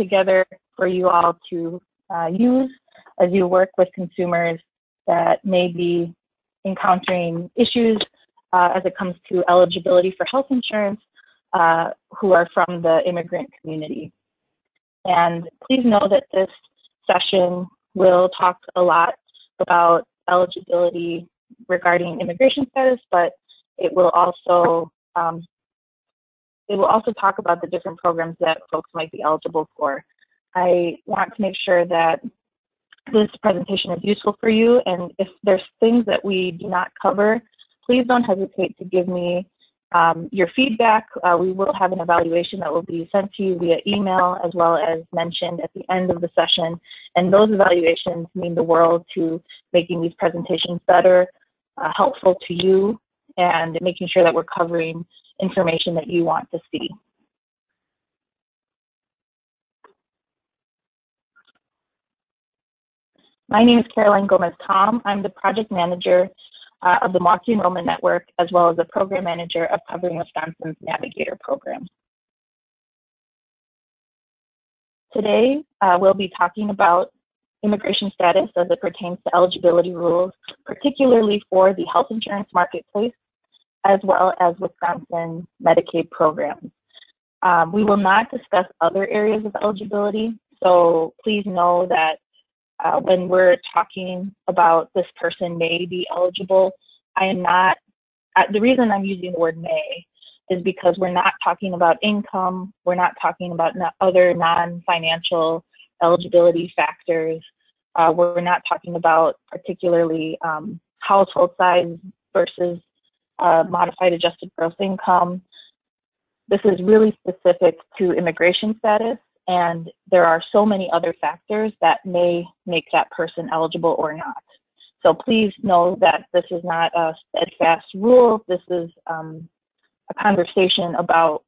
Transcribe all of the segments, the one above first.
together for you all to uh, use as you work with consumers that may be encountering issues uh, as it comes to eligibility for health insurance uh, who are from the immigrant community. And please know that this session will talk a lot about eligibility regarding immigration status, but it will also um, it will also talk about the different programs that folks might be eligible for. I want to make sure that this presentation is useful for you, and if there's things that we do not cover, please don't hesitate to give me um, your feedback. Uh, we will have an evaluation that will be sent to you via email as well as mentioned at the end of the session. And those evaluations mean the world to making these presentations better, uh, helpful to you, and making sure that we're covering information that you want to see. My name is Caroline Gomez Tom. I'm the project manager uh, of the Milwaukee Enrollment Network, as well as the program manager of Covering Wisconsin's Navigator program. Today, uh, we'll be talking about immigration status as it pertains to eligibility rules, particularly for the health insurance marketplace, as well as Wisconsin Medicaid programs. Um, we will not discuss other areas of eligibility, so please know that uh, when we're talking about this person may be eligible, I am not, uh, the reason I'm using the word may is because we're not talking about income, we're not talking about no, other non-financial eligibility factors, uh, we're not talking about particularly um, household size versus uh, modified adjusted gross income. This is really specific to immigration status and there are so many other factors that may make that person eligible or not. So please know that this is not a steadfast rule. This is um, a conversation about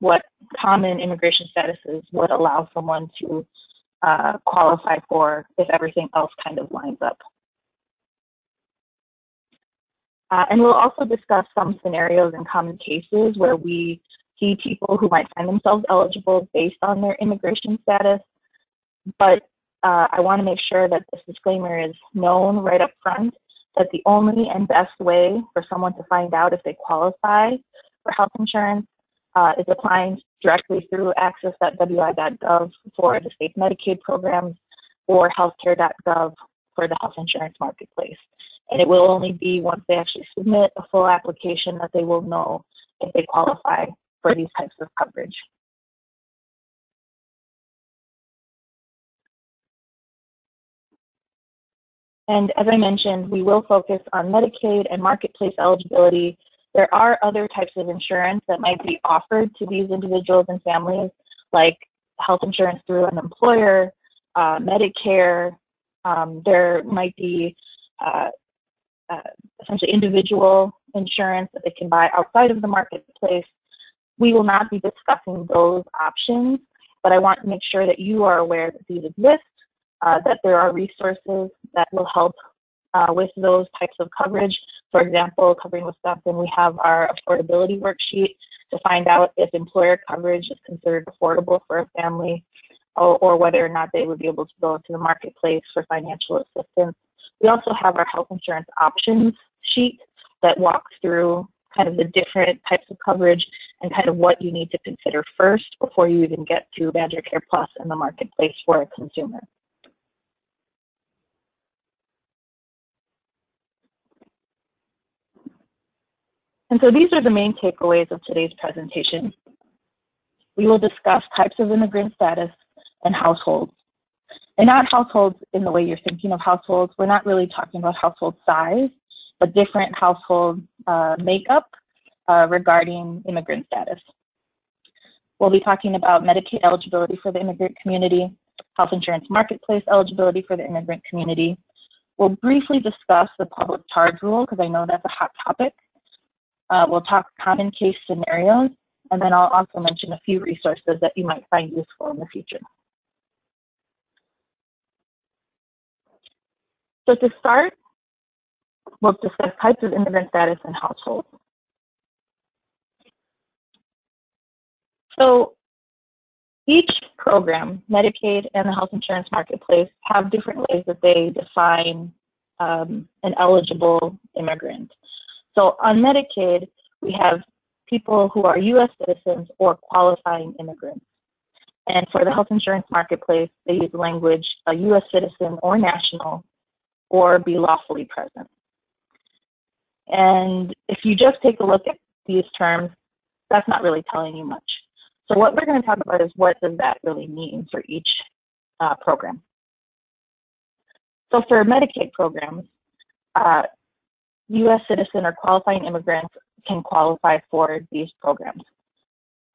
what common immigration statuses would allow someone to uh, qualify for if everything else kind of lines up. Uh, and we'll also discuss some scenarios and common cases where we see people who might find themselves eligible based on their immigration status. But uh, I want to make sure that this disclaimer is known right up front that the only and best way for someone to find out if they qualify for health insurance uh, is applying directly through access.wi.gov for the state Medicaid programs or healthcare.gov for the health insurance marketplace. And it will only be once they actually submit a full application that they will know if they qualify for these types of coverage. And as I mentioned, we will focus on Medicaid and marketplace eligibility. There are other types of insurance that might be offered to these individuals and families, like health insurance through an employer, uh, Medicare. Um, there might be uh, uh, essentially individual insurance that they can buy outside of the marketplace. We will not be discussing those options, but I want to make sure that you are aware that these exist, uh, that there are resources that will help uh, with those types of coverage. For example, covering Wisconsin, we have our affordability worksheet to find out if employer coverage is considered affordable for a family or, or whether or not they would be able to go to the marketplace for financial assistance. We also have our health insurance options sheet that walks through kind of the different types of coverage and kind of what you need to consider first before you even get to Badger Care Plus in the marketplace for a consumer. And so these are the main takeaways of today's presentation. We will discuss types of immigrant status and households. And not households in the way you're thinking of households. We're not really talking about household size, but different household uh, makeup uh, regarding immigrant status. We'll be talking about Medicaid eligibility for the immigrant community, health insurance marketplace eligibility for the immigrant community. We'll briefly discuss the public charge rule because I know that's a hot topic. Uh, we'll talk common case scenarios, and then I'll also mention a few resources that you might find useful in the future. So to start, we'll discuss types of immigrant status and households. So each program, Medicaid and the health insurance marketplace, have different ways that they define um, an eligible immigrant. So on Medicaid, we have people who are U.S. citizens or qualifying immigrants. And for the health insurance marketplace, they use language a U.S. citizen or national or be lawfully present. And if you just take a look at these terms, that's not really telling you much. So what we're going to talk about is what does that really mean for each uh, program. So for Medicaid programs, uh, U.S. citizen or qualifying immigrants can qualify for these programs.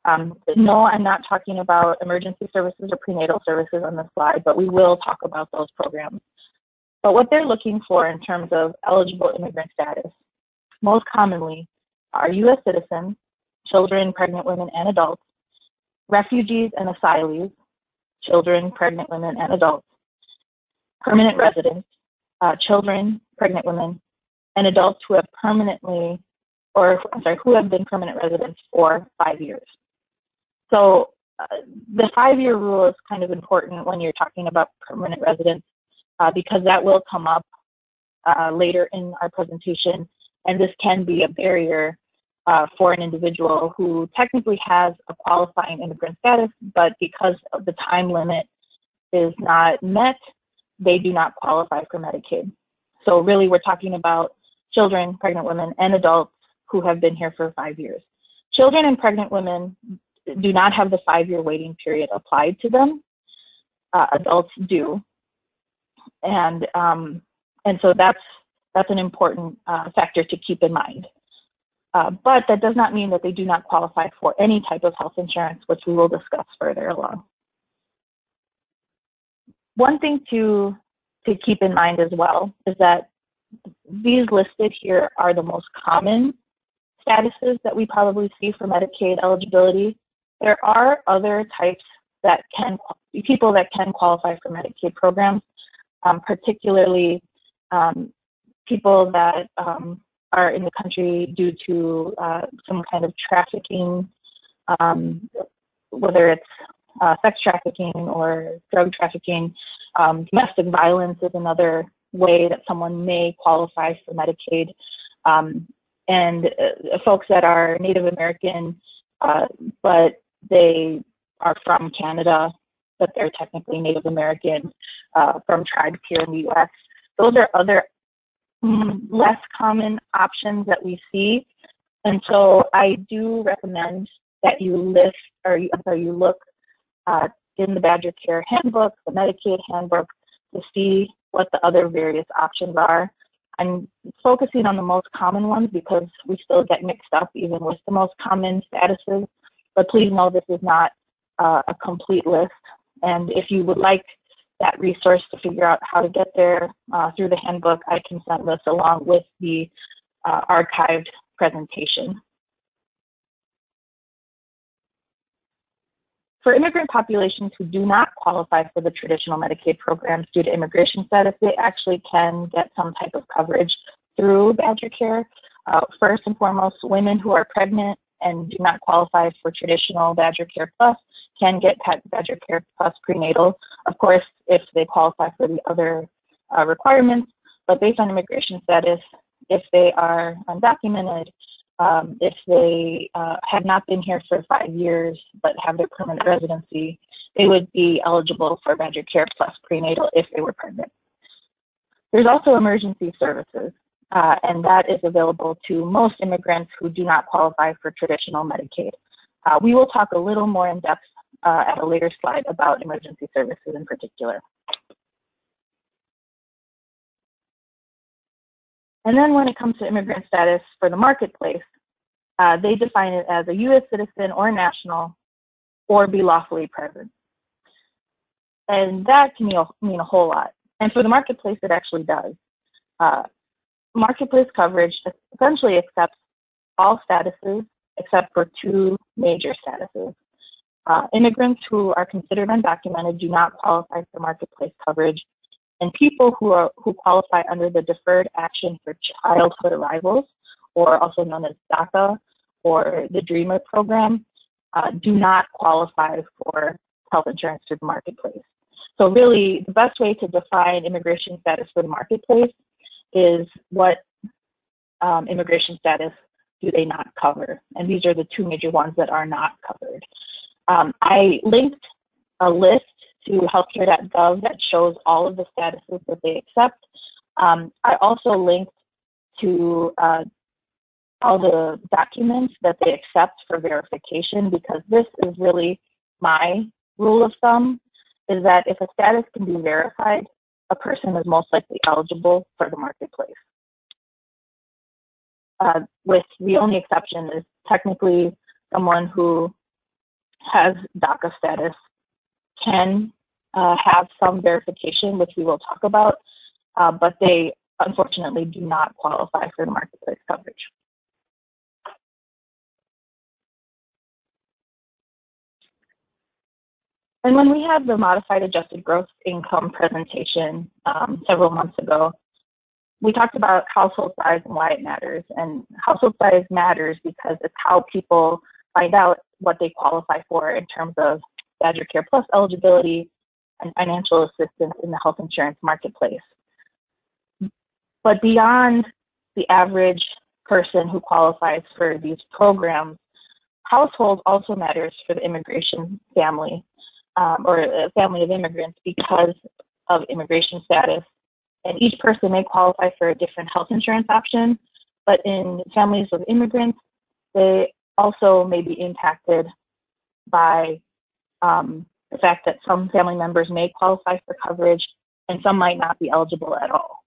Um, no, I'm not talking about emergency services or prenatal services on this slide, but we will talk about those programs. But what they're looking for in terms of eligible immigrant status, most commonly are U.S. citizens, children, pregnant women, and adults, refugees and asylees, children, pregnant women, and adults, permanent residents, uh, children, pregnant women, and adults who have permanently, or I'm sorry, who have been permanent residents for five years. So uh, the five-year rule is kind of important when you're talking about permanent residents uh, because that will come up uh, later in our presentation, and this can be a barrier uh, for an individual who technically has a qualifying immigrant status, but because of the time limit is not met, they do not qualify for Medicaid. So really we're talking about children, pregnant women, and adults who have been here for five years. Children and pregnant women do not have the five-year waiting period applied to them. Uh, adults do, and um, and so that's that's an important uh, factor to keep in mind. Uh, but that does not mean that they do not qualify for any type of health insurance, which we will discuss further along. One thing to to keep in mind as well is that these listed here are the most common statuses that we probably see for Medicaid eligibility. There are other types that can, people that can qualify for Medicaid programs, um, particularly um, people that um, are in the country due to uh, some kind of trafficking, um, whether it's uh, sex trafficking or drug trafficking. Um, domestic violence is another way that someone may qualify for Medicaid. And uh, folks that are Native American, uh, but they are from Canada, but they're technically Native American uh, from tribes here in the US. Those are other mm, less common options that we see. And so I do recommend that you list or you, you look uh, in the Badger Care Handbook, the Medicaid Handbook, to see what the other various options are. I'm focusing on the most common ones because we still get mixed up even with the most common statuses. But please know this is not uh, a complete list. And if you would like that resource to figure out how to get there uh, through the handbook, I can send this along with the uh, archived presentation. For immigrant populations who do not qualify for the traditional Medicaid programs due to immigration status, they actually can get some type of coverage through Badger Care. Uh, first and foremost, women who are pregnant and do not qualify for traditional Badger Care Plus can get Badger Care Plus prenatal, of course, if they qualify for the other uh, requirements. But based on immigration status, if they are undocumented, um, if they uh, have not been here for five years but have their permanent residency, they would be eligible for Badger Care Plus prenatal if they were pregnant. There's also emergency services, uh, and that is available to most immigrants who do not qualify for traditional Medicaid. Uh, we will talk a little more in depth uh, at a later slide about emergency services in particular. And then when it comes to immigrant status for the marketplace, uh, they define it as a U.S. citizen or national or be lawfully present. And that can mean a, whole lot. And for the marketplace, it actually does. Uh, marketplace coverage essentially accepts all statuses except for two major statuses. Uh, immigrants who are considered undocumented do not qualify for marketplace coverage, and people who are who qualify under the Deferred Action for Childhood Arrivals, or also known as DACA, or the Dreamer program, uh, do not qualify for health insurance through the marketplace. So really, the best way to define immigration status for the marketplace is what um, immigration status do they not cover? And these are the two major ones that are not covered. Um, I linked a list to healthcare.gov that shows all of the statuses that they accept. Um, I also linked to uh, all the documents that they accept for verification because this is really my rule of thumb is that if a status can be verified, a person is most likely eligible for the marketplace. Uh, with the only exception is technically someone who has DACA status can uh, have some verification, which we will talk about, uh, but they unfortunately do not qualify for the marketplace coverage. And when we had the modified adjusted gross income presentation um, several months ago, we talked about household size and why it matters. And household size matters because it's how people find out what they qualify for in terms of Badger Care Plus eligibility and financial assistance in the health insurance marketplace. But beyond the average person who qualifies for these programs, household also matters for the immigration family um, or a family of immigrants because of immigration status. And each person may qualify for a different health insurance option, but in families of immigrants, they also may be impacted by um, the fact that some family members may qualify for coverage and some might not be eligible at all.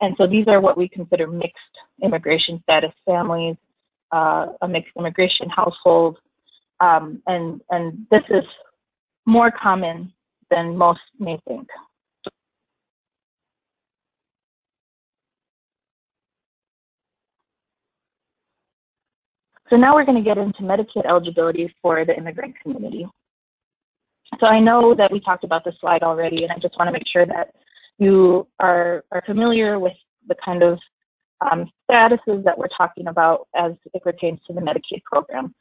And so these are what we consider mixed immigration status families, uh, a mixed immigration household, um, and and this is more common than most may think. So now we're going to get into Medicaid eligibility for the immigrant community. So I know that we talked about this slide already, and I just want to make sure that you are, are familiar with the kind of um, statuses that we're talking about as it pertains to the Medicaid program.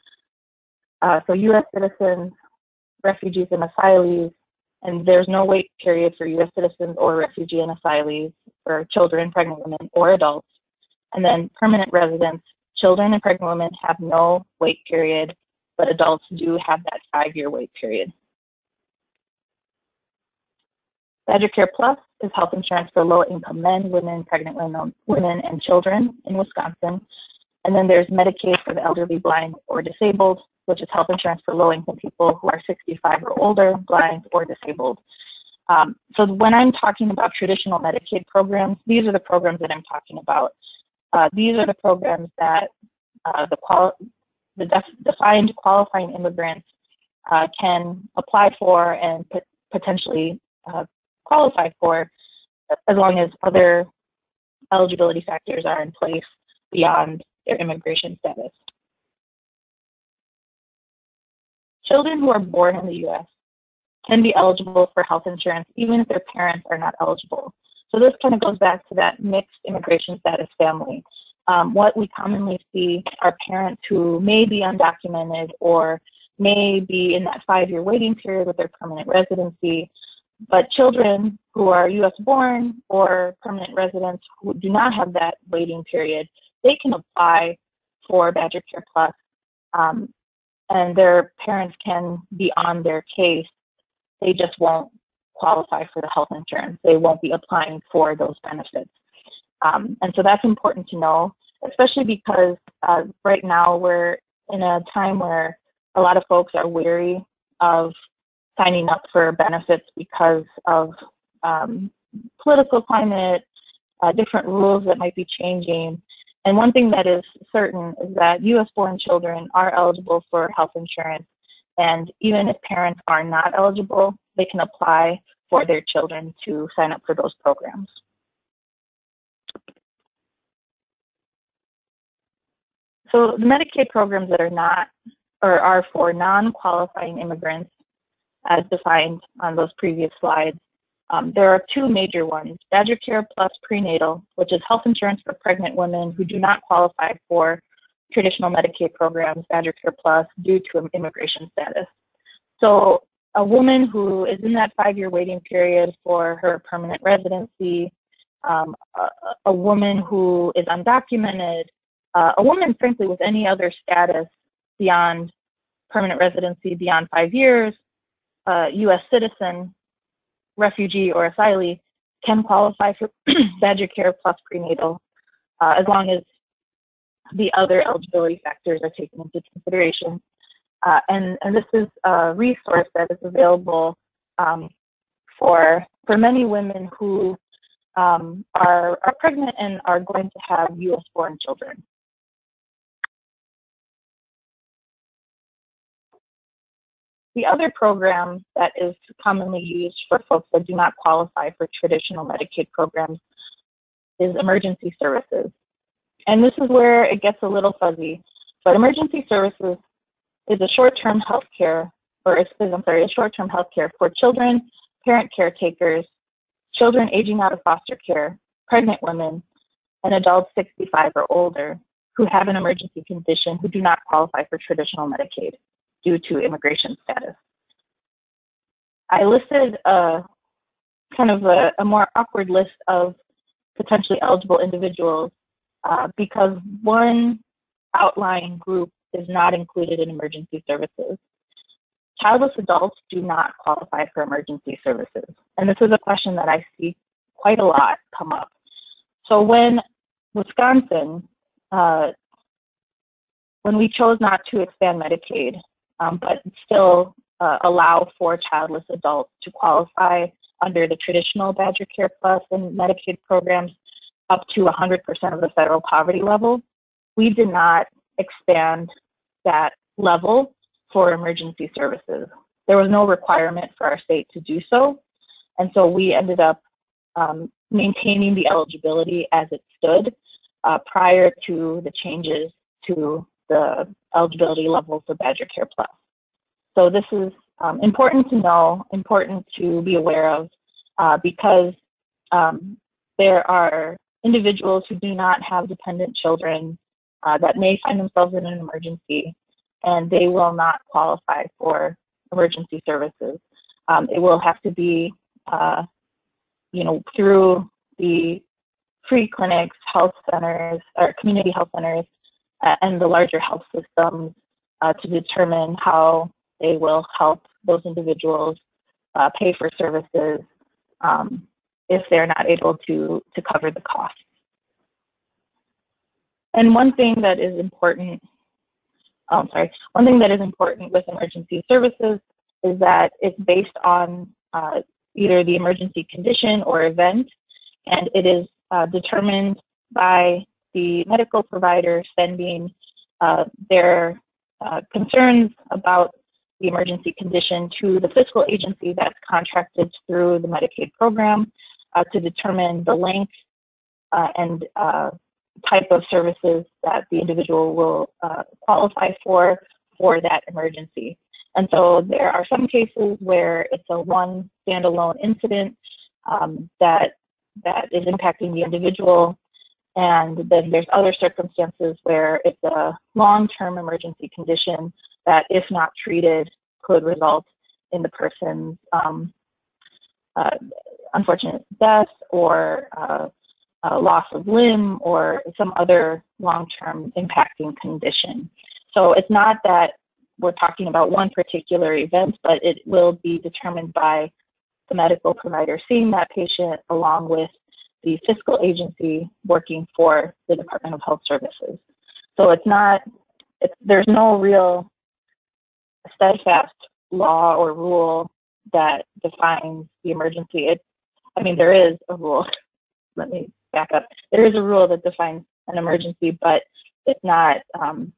Uh, so U.S. citizens, refugees and asylees, and there's no wait period for U.S. citizens or refugee and asylees for children, pregnant women, or adults. And then permanent residents, children and pregnant women have no wait period, but adults do have that five-year wait period. Badger Care Plus is health insurance for low-income men, women, pregnant women, women, and children in Wisconsin. And then there's Medicaid for the elderly, blind, or disabled, which is health insurance for low income people who are 65 or older, blind, or disabled. Um, so when I'm talking about traditional Medicaid programs, these are the programs that I'm talking about. Uh, these are the programs that uh, the, quali- the def- defined qualifying immigrants uh, can apply for and p- potentially uh, qualify for as long as other eligibility factors are in place beyond their immigration status. Children who are born in the U.S. can be eligible for health insurance even if their parents are not eligible. So this kind of goes back to that mixed immigration status family. Um, what we commonly see are parents who may be undocumented or may be in that five-year waiting period with their permanent residency, but children who are U.S. born or permanent residents who do not have that waiting period, they can apply for Badger Care Plus um, and their parents can be on their case, they just won't qualify for the health insurance. They won't be applying for those benefits. Um, and so that's important to know, especially because uh, right now we're in a time where a lot of folks are wary of signing up for benefits because of um, political climate, uh, different rules that might be changing. And one thing that is certain is that US born children are eligible for health insurance. And even if parents are not eligible, they can apply for their children to sign up for those programs. So the Medicaid programs that are not or are for non-qualifying immigrants as defined on those previous slides um, there are two major ones, Badger Care Plus Prenatal, which is health insurance for pregnant women who do not qualify for traditional Medicaid programs, Badger Care Plus, due to immigration status. So a woman who is in that five-year waiting period for her permanent residency, um, a, a, woman who is undocumented, uh, a woman, frankly, with any other status beyond permanent residency beyond five years, uh, U.S. citizen, refugee, or asylee can qualify for Badger Care plus prenatal uh, as long as the other eligibility factors are taken into consideration. Uh, and, and this is a resource that is available um, for, for many women who um, are, are pregnant and are going to have US born children. The other program that is commonly used for folks that do not qualify for traditional Medicaid programs is emergency services. And this is where it gets a little fuzzy. But emergency services is a short-term health care, or is, I'm sorry, a short-term health care for children, parent caretakers, children aging out of foster care, pregnant women, and adults 65 or older who have an emergency condition who do not qualify for traditional Medicaid due to immigration status. I listed a kind of a, a more awkward list of potentially eligible individuals uh, because one outlying group is not included in emergency services. Childless adults do not qualify for emergency services. And this is a question that I see quite a lot come up. So when Wisconsin, uh, when we chose not to expand Medicaid, um, but still uh, allow for childless adults to qualify under the traditional Badger Care Plus and Medicaid programs up to 100% of the federal poverty level, we did not expand that level for emergency services. There was no requirement for our state to do so. And so we ended up um, maintaining the eligibility as it stood uh, prior to the changes to the eligibility level for Badger Care Plus. So this is um, important to know, important to be aware of, uh, because um, there are individuals who do not have dependent children uh, that may find themselves in an emergency and they will not qualify for emergency services. Um, it will have to be, uh, you know, through the free clinics, health centers, or community health centers, uh, and the larger health systems uh, to determine how they will help those individuals uh, pay for services um, if they're not able to, to cover the costs. And one thing that is important, oh, I'm sorry, one thing that is important with emergency services is that it's based on uh, either the emergency condition or event, and it is uh, determined by the medical provider sending uh, their uh, concerns about the emergency condition to the fiscal agency that's contracted through the Medicaid program to determine the length uh, and uh, type of services that the individual will uh, qualify for for that emergency. And so there are some cases where it's a one standalone incident um, that that is impacting the individual. And then there's other circumstances where it's a long-term emergency condition that, if not treated, could result in the person's um, uh, unfortunate death or uh, loss of limb or some other long-term impacting condition. So it's not that we're talking about one particular event, but it will be determined by the medical provider seeing that patient along with the fiscal agency working for the Department of Health Services. So it's not, it's, there's no real steadfast law or rule that defines the emergency. It, I mean, there is a rule. Let me back up. There is a rule that defines an emergency, but it's not. Um,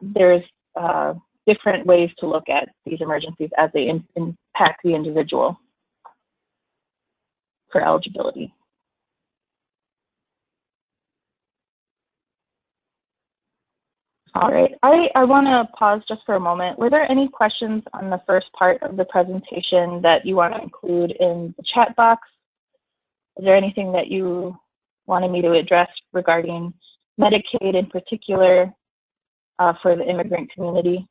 there's uh, different ways to look at these emergencies as they in, impact the individual for eligibility. All right, I, I want to pause just for a moment. Were there any questions on the first part of the presentation that you want to include in the chat box? Is there anything that you wanted me to address regarding Medicaid in particular uh, for the immigrant community?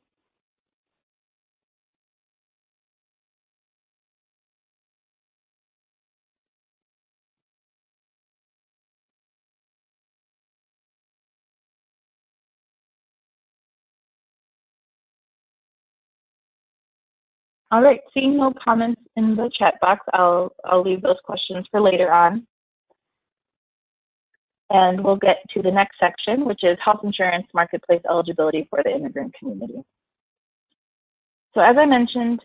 All right, seeing no comments in the chat box, I'll, I'll leave those questions for later on. And we'll get to the next section, which is health insurance marketplace eligibility for the immigrant community. So as I mentioned,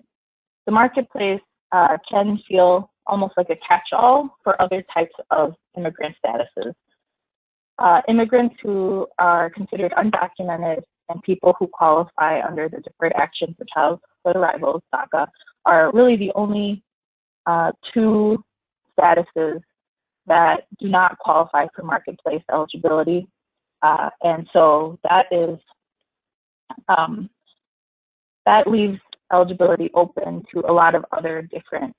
the marketplace uh, can feel almost like a catch-all for other types of immigrant statuses. Uh, immigrants who are considered undocumented and people who qualify under the Deferred Action for Childhood Arrivals, DACA, are really the only uh, two statuses that do not qualify for marketplace eligibility. Uh, and so that is, um, that leaves eligibility open to a lot of other different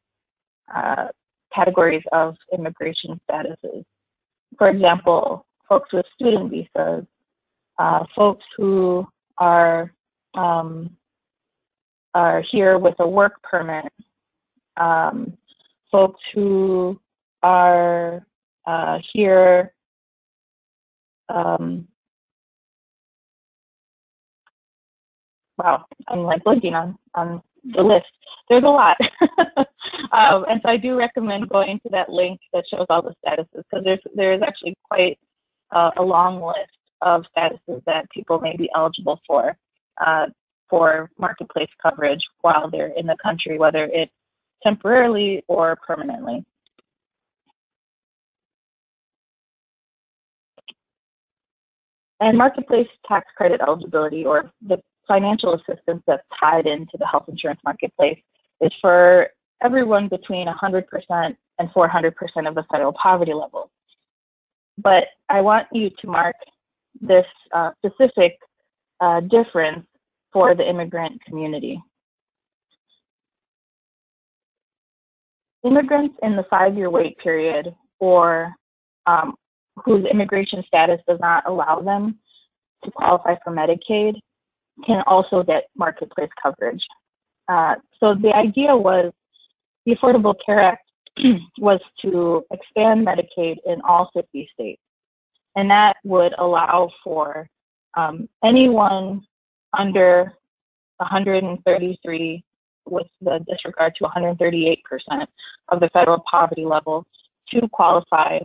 uh, categories of immigration statuses. For example, folks with student visas, uh, folks who are um, are here with a work permit, um, folks who are uh, here um, wow, I'm like blinking on, on the list. There's a lot. um, and so I do recommend going to that link that shows all the statuses because there's, there's actually quite uh, a long list of statuses that people may be eligible for uh, for marketplace coverage while they're in the country, whether it's temporarily or permanently. And marketplace tax credit eligibility or the financial assistance that's tied into the health insurance marketplace is for everyone between 100% and 400% of the federal poverty level. But I want you to mark this uh, specific uh, difference for the immigrant community. Immigrants in the five-year wait period or um, whose immigration status does not allow them to qualify for Medicaid can also get marketplace coverage. Uh, so the idea was the Affordable Care Act was to expand Medicaid in all 50 states. And that would allow for um, anyone under 133 with the disregard to 138% of the federal poverty level to qualify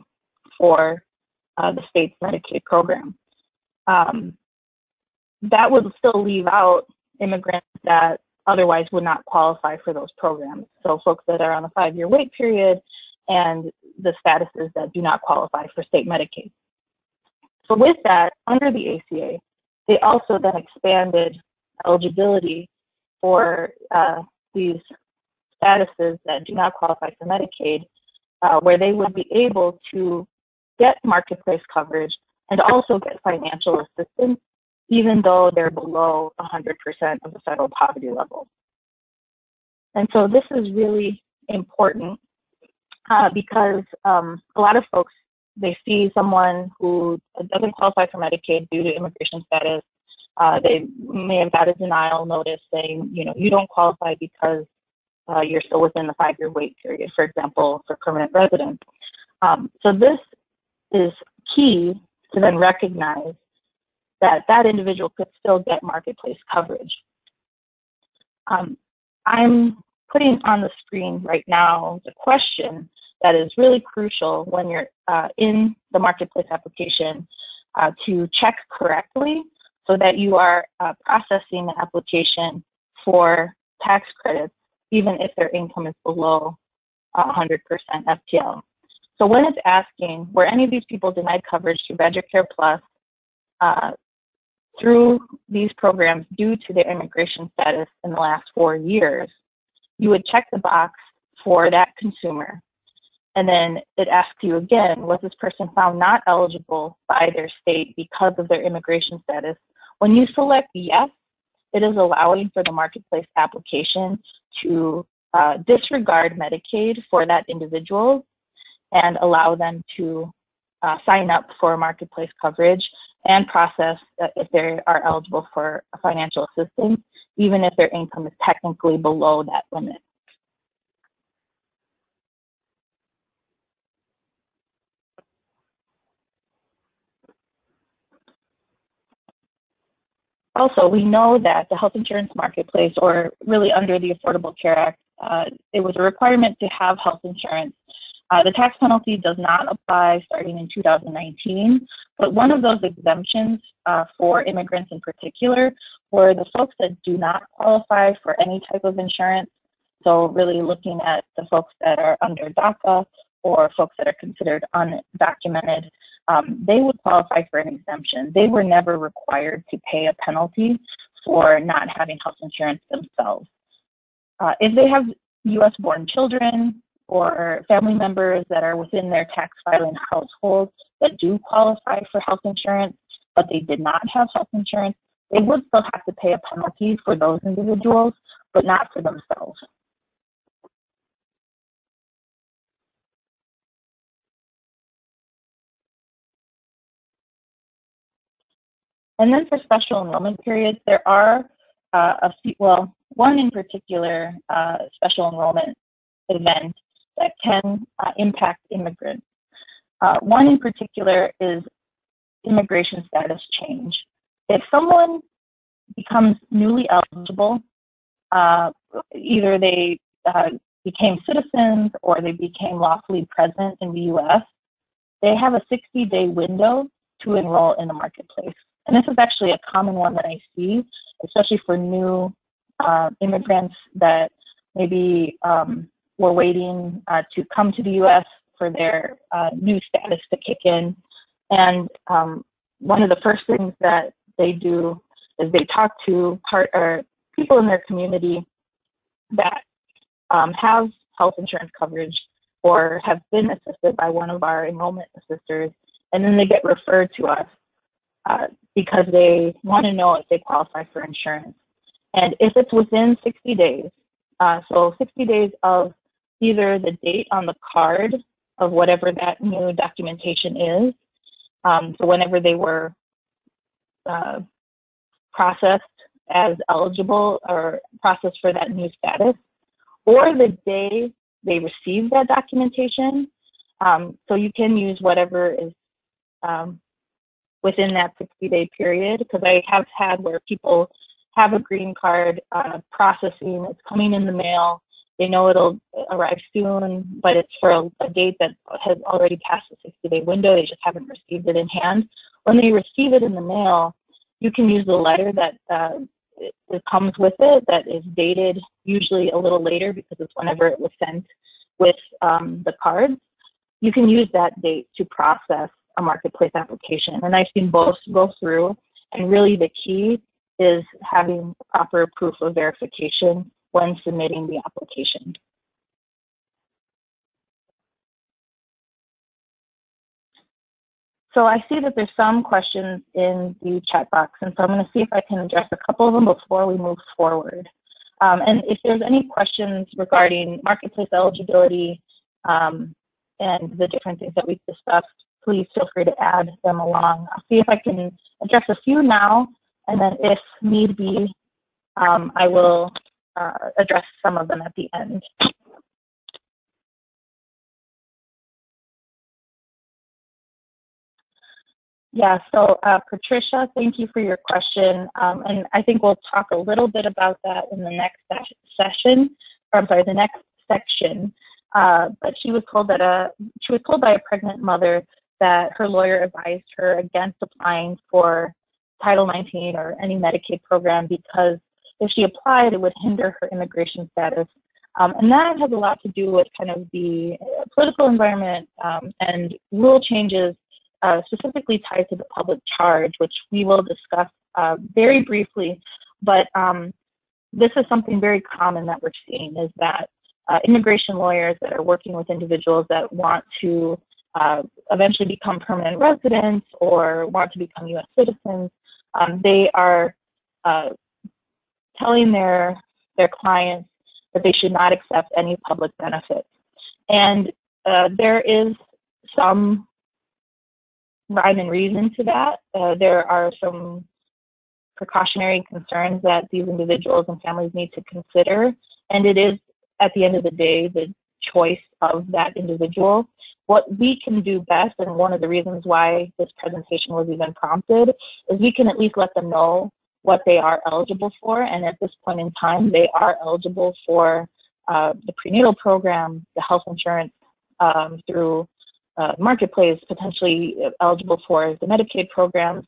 for uh, the state's Medicaid program. Um, that would still leave out immigrants that otherwise would not qualify for those programs. So folks that are on a five-year wait period and the statuses that do not qualify for state Medicaid. So with that, under the ACA, they also then expanded eligibility for uh, these statuses that do not qualify for Medicaid, uh, where they would be able to get marketplace coverage and also get financial assistance even though they're below 100% of the federal poverty level. And so this is really important uh, because um, a lot of folks, they see someone who doesn't qualify for Medicaid due to immigration status. Uh, they may have got a denial notice saying, you know, you don't qualify because uh, you're still within the five-year wait period, for example, for permanent residents. Um, so this is key to then recognize that that individual could still get marketplace coverage. Um, I'm putting on the screen right now the question that is really crucial when you're uh, in the marketplace application uh, to check correctly so that you are uh, processing the application for tax credits even if their income is below 100% FPL. So when it's asking, were any of these people denied coverage through Care Plus, uh, through these programs due to their immigration status in the last four years, you would check the box for that consumer. And then it asks you again, was this person found not eligible by their state because of their immigration status? When you select yes, it is allowing for the marketplace application to uh, disregard Medicaid for that individual and allow them to uh, sign up for marketplace coverage and process if they are eligible for financial assistance, even if their income is technically below that limit. Also, we know that the health insurance marketplace, or really under the Affordable Care Act, uh, it was a requirement to have health insurance. Uh, the tax penalty does not apply starting in 2019, but one of those exemptions uh, for immigrants in particular were the folks that do not qualify for any type of insurance. So, really looking at the folks that are under DACA or folks that are considered undocumented um, they would qualify for an exemption. They were never required to pay a penalty for not having health insurance themselves. Uh, if they have US born children or family members that are within their tax filing household that do qualify for health insurance, but they did not have health insurance, they would still have to pay a penalty for those individuals, but not for themselves. And then for special enrollment periods, there are uh, a few, well, one in particular uh, special enrollment event that can uh, impact immigrants. Uh, one in particular is immigration status change. If someone becomes newly eligible, uh, either they uh, became citizens or they became lawfully present in the US, they have a 60 day window to enroll in the marketplace. And this is actually a common one that I see, especially for new uh, immigrants that maybe um, were waiting uh, to come to the U.S. for their uh, new status to kick in. And um, one of the first things that they do is they talk to part or people in their community that um, have health insurance coverage or have been assisted by one of our enrollment assisters, and then they get referred to us uh, because they want to know if they qualify for insurance. And if it's within 60 days, uh, so 60 days of either the date on the card of whatever that new documentation is, um, so whenever they were uh, processed as eligible or processed for that new status, or the day they received that documentation. Um, so you can use whatever is um, within that 60 day period because I have had where people have a green card uh, processing, it's coming in the mail, they know it'll arrive soon, but it's for a, a date that has already passed the 60 day window, they just haven't received it in hand. When they receive it in the mail, you can use the letter that uh, it, it comes with it that is dated usually a little later because it's whenever it was sent with um, the cards. You can use that date to process a marketplace application. And I've seen both go through. And really the key is having proper proof of verification when submitting the application. So I see that there's some questions in the chat box, and so I'm going to see if I can address a couple of them before we move forward. Um, and if there's any questions regarding marketplace eligibility um, and the different things that we've discussed, please feel free to add them along. I'll see if I can address a few now, and then if need be, um, I will uh, address some of them at the end. Yeah, so uh, Patricia, thank you for your question. Um, and I think we'll talk a little bit about that in the next session, or I'm sorry, the next section. Uh, but she was told that a she was told by a pregnant mother that her lawyer advised her against applying for Title 19 or any Medicaid program because if she applied, it would hinder her immigration status. Um, and that has a lot to do with kind of the political environment um, and rule changes uh, specifically tied to the public charge, which we will discuss uh, very briefly. But um, this is something very common that we're seeing is that uh, immigration lawyers that are working with individuals that want to uh, eventually become permanent residents or want to become U.S. citizens, um, they are uh, telling their their clients that they should not accept any public benefits. And uh, there is some rhyme and reason to that. Uh, there are some precautionary concerns that these individuals and families need to consider. And it is, at the end of the day, the choice of that individual what we can do best, and one of the reasons why this presentation was even prompted, is we can at least let them know what they are eligible for. And at this point in time, they are eligible for uh, the prenatal program, the health insurance um, through uh, marketplace, potentially eligible for the Medicaid programs.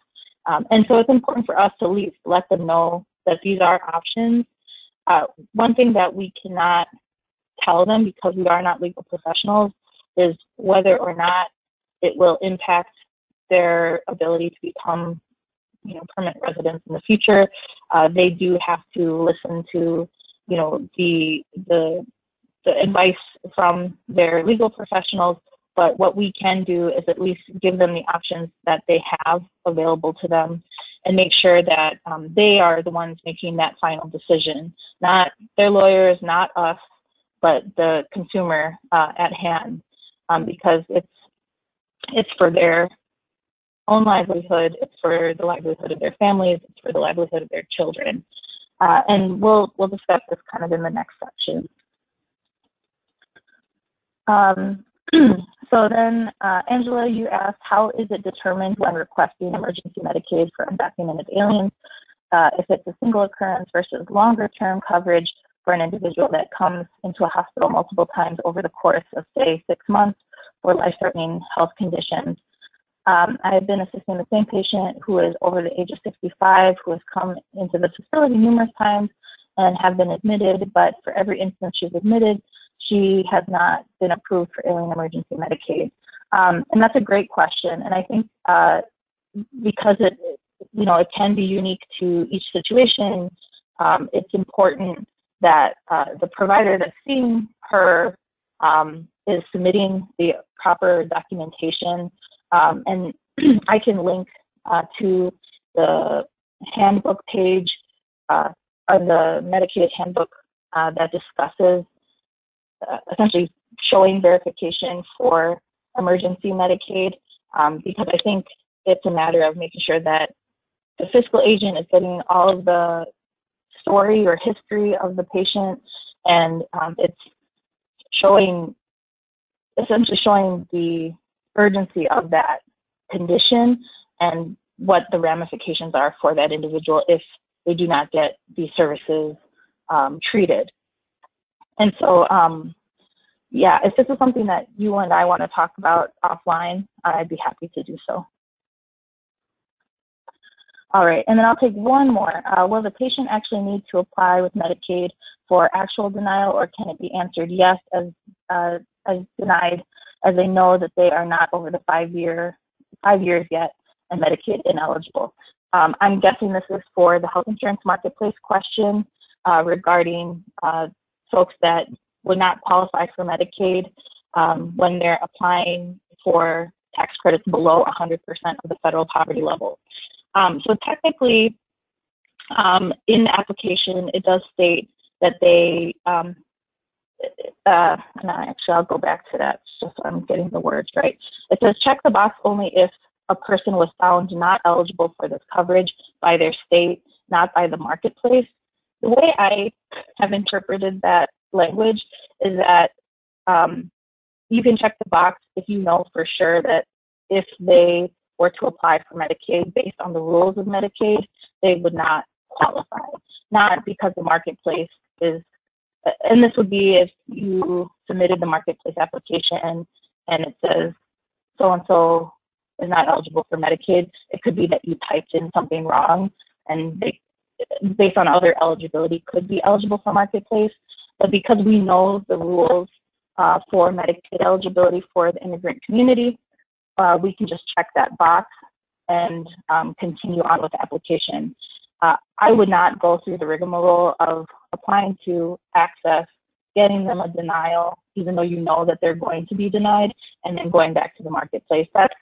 Um, and so it's important for us to at least let them know that these are options. Uh, one thing that we cannot tell them because we are not legal professionals is whether or not it will impact their ability to become you know permanent residents in the future. Uh, they do have to listen to you know the the the advice from their legal professionals. But what we can do is at least give them the options that they have available to them and make sure that um, they are the ones making that final decision, not their lawyers, not us, but the consumer uh, at hand, um, because it's it's for their own livelihood, it's for the livelihood of their families, it's for the livelihood of their children. Uh, and we'll we'll discuss this kind of in the next section. Um, so then, uh, Angela, you asked, how is it determined when requesting emergency Medicaid for undocumented aliens? Uh, if it's a single occurrence versus longer term coverage for an individual that comes into a hospital multiple times over the course of, say, six months for life threatening health conditions. Um, I've been assisting the same patient who is over the age of 65 who has come into the facility numerous times and have been admitted, but for every instance she's admitted, she has not been approved for alien emergency Medicaid. Um, and that's a great question. And I think uh, because it, you know, it can be unique to each situation, um, it's important that uh, the provider that's seeing her um, is submitting the proper documentation. Um, and I can link uh, to the handbook page uh, of the Medicaid handbook uh, that discusses uh, essentially showing verification for emergency Medicaid um, because I think it's a matter of making sure that the fiscal agent is getting all of the story or history of the patient and um, it's showing essentially showing the urgency of that condition and what the ramifications are for that individual if they do not get these services um, treated. And so, um, yeah, if this is something that you and I want to talk about offline, I'd be happy to do so. All right, and then I'll take one more. Uh, will the patient actually need to apply with Medicaid for actual denial, or can it be answered yes as uh, as denied, as they know that they are not over the five year five years yet and Medicaid ineligible? Um, I'm guessing this is for the health insurance marketplace question uh, regarding uh, folks that would not qualify for Medicaid um, when they're applying for tax credits below 100% of the federal poverty level. Um, so technically, um, in the application, it does state that they, um, uh, no, actually, I'll go back to that just so I'm getting the words right. It says check the box only if a person was found not eligible for this coverage by their state, not by the marketplace. The way I have interpreted that language is that um, you can check the box if you know for sure that if they were to apply for Medicaid based on the rules of Medicaid, they would not qualify. Not because the marketplace is, and this would be if you submitted the marketplace application and it says so and so is not eligible for Medicaid. It could be that you typed in something wrong and they, based on other eligibility, could be eligible for marketplace. But because we know the rules uh, for Medicaid eligibility for the immigrant community, uh, we can just check that box and um, continue on with the application. Uh, I would not go through the rigmarole of applying to access, getting them a denial, even though you know that they're going to be denied, and then going back to the marketplace. That's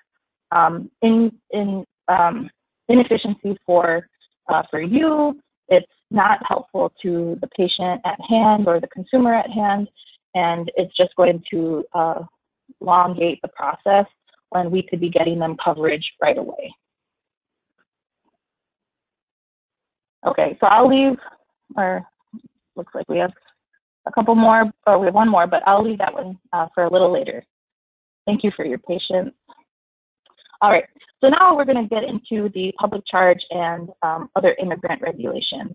um, in, in um, inefficiency for uh, for you. It's not helpful to the patient at hand or the consumer at hand, and it's just going to uh, elongate the process when we could be getting them coverage right away. Okay, so I'll leave, or looks like we have a couple more, or we have one more, but I'll leave that one uh, for a little later. Thank you for your patience. All right, So now we're going to get into the public charge and um, other immigrant regulations.